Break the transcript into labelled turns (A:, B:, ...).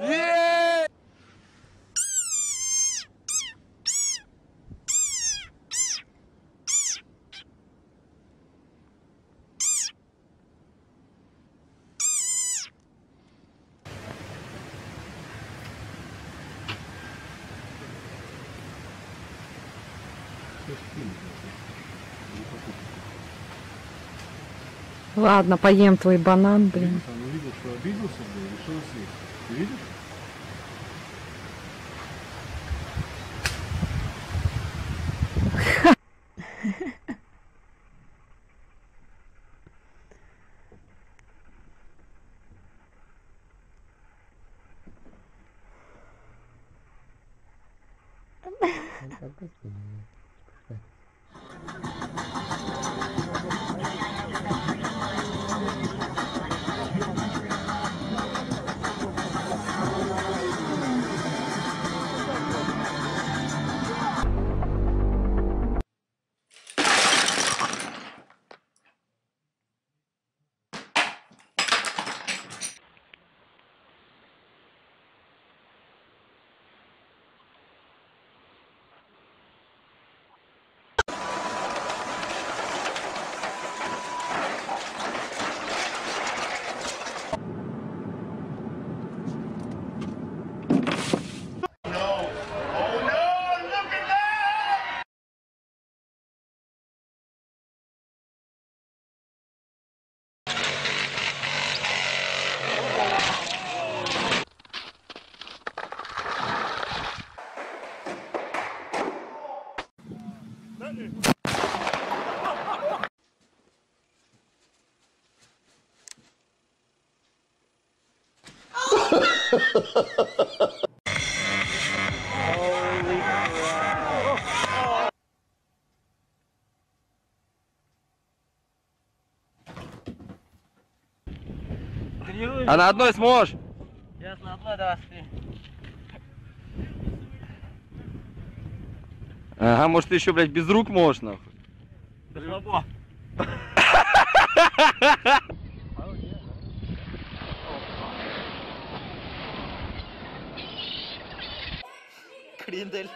A: Yeah! Ладно, поем твой банан, блин.
B: Он увидел, что обиделся, и решил съесть. Ты видишь?
C: А на одной сможешь?
D: Сейчас на одной давай спи.
C: Ага, может ты еще, блядь, без рук можешь, нахуй.
D: Да слабо. Криндель.